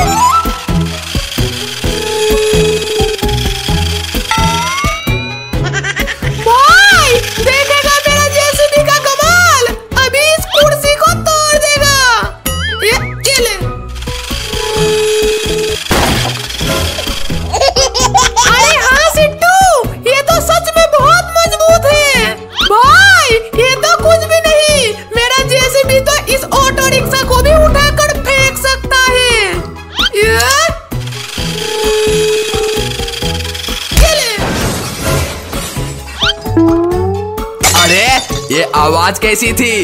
भाई आवाज़ कैसी थी?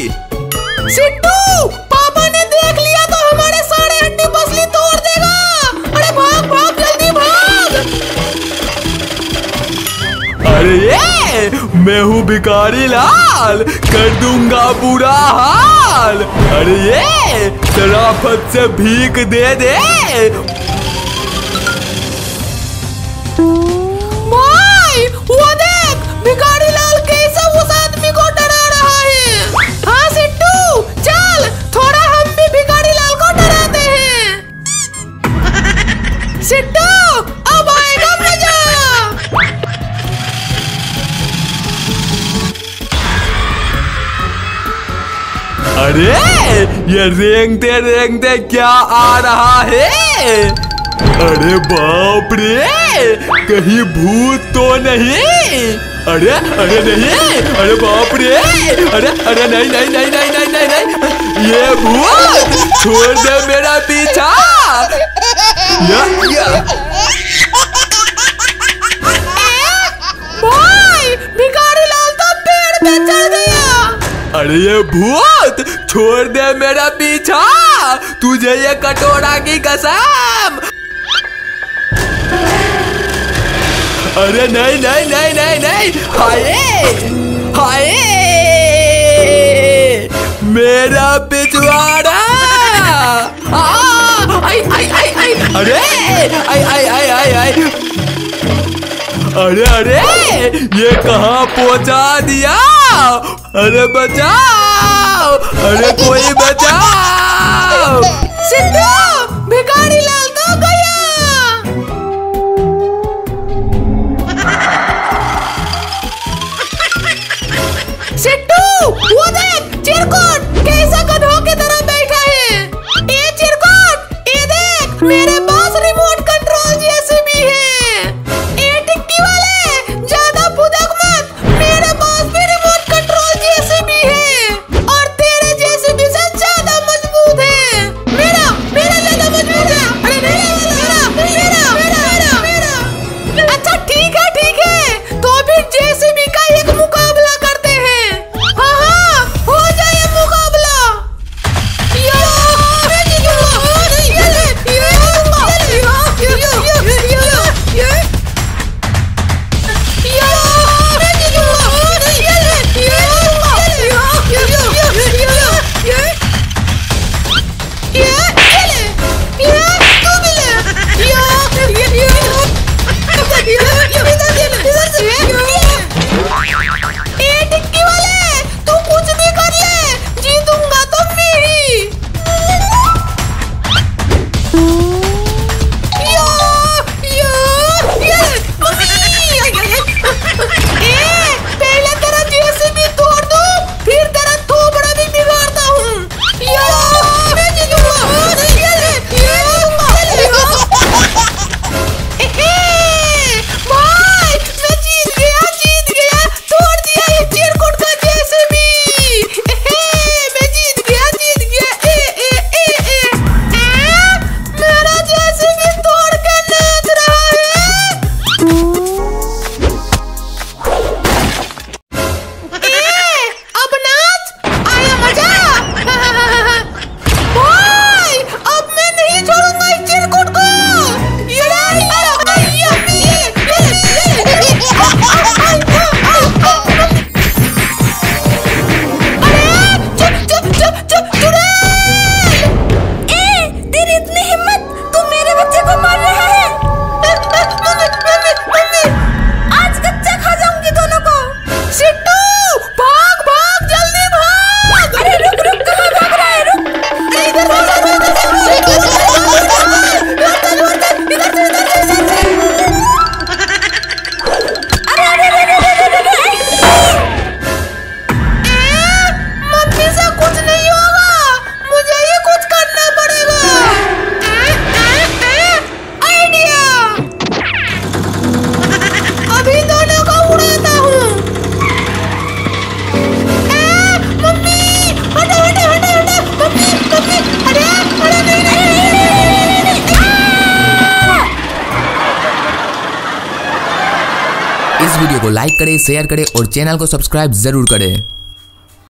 सिट्टू पापा ने देख लिया तो हमारे सारे हड्डी पसली तोड़ देगा। अरे भाग भाग, जल्दी भाग। अरे ये मैं हूँ भिखारी लाल, कर दूँगा बुरा हाल। अरे ये शराफत से भीख दे दे। अब आएगा मज़ा अरे, ये रेंगते रेंगते क्या आ रहा है? अरे बाप रे कहीं भूत तो नहीं? अरे अरे नहीं, अरे बाप रे अरे अरे नहीं नहीं नहीं नहीं नहीं नहीं नहीं, ये भूत, छोड़ दे मेरा पीछा। तो अरे ये भूत, छोड़ दे मेरा पीछा। तुझे ये कटोरा की कसम। अरे नहीं नहीं नहीं नहीं नहीं। हाय। अरे अरे, ये कहाँ पहुँचा दिया? अरे, बचाओ। अरे, कोई बचाओ। सिद्धू भिखारी लाल तो गया। सिट्टू वो देख चिरकुट ¡Ay, perdón, perdón! वीडियो को लाइक करें शेयर करें और चैनल को सब्सक्राइब ज़रूर करें।